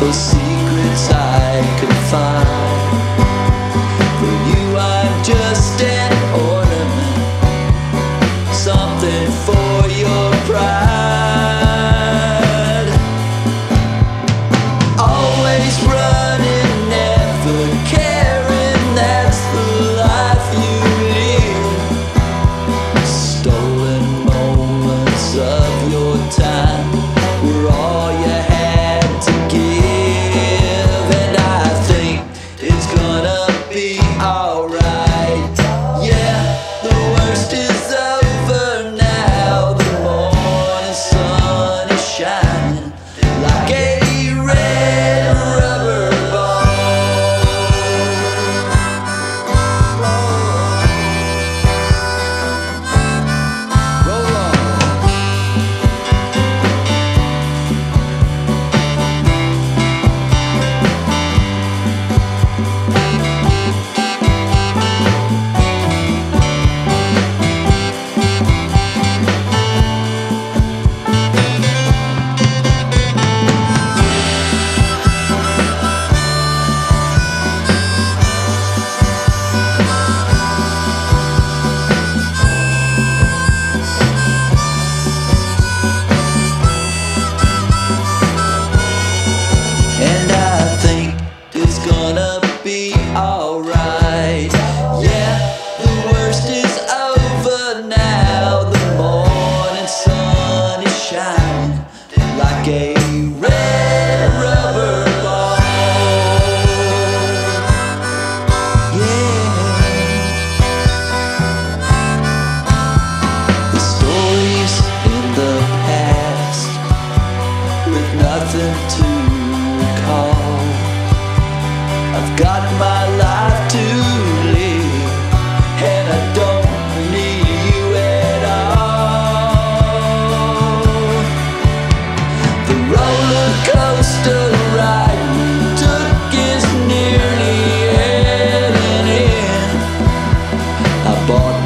for secrets I can find. For you, I'm just an ornament, something for your pride.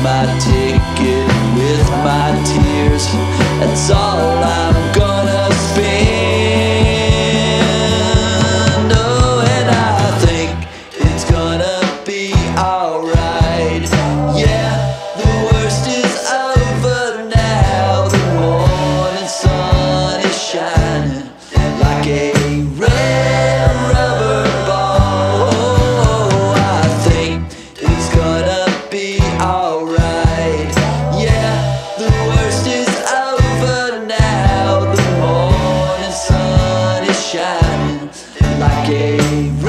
my ticket with my tears. That's all I'm gonna gave